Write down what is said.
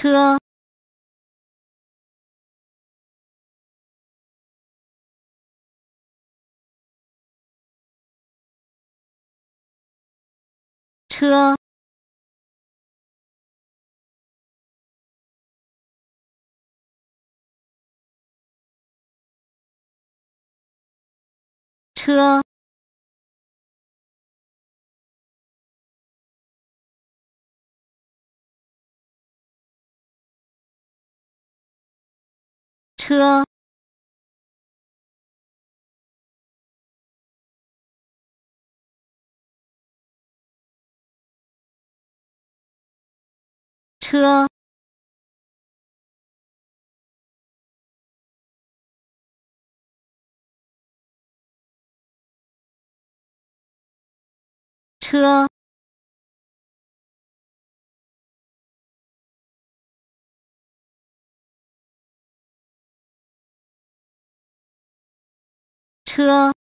车车车。车。车。车。车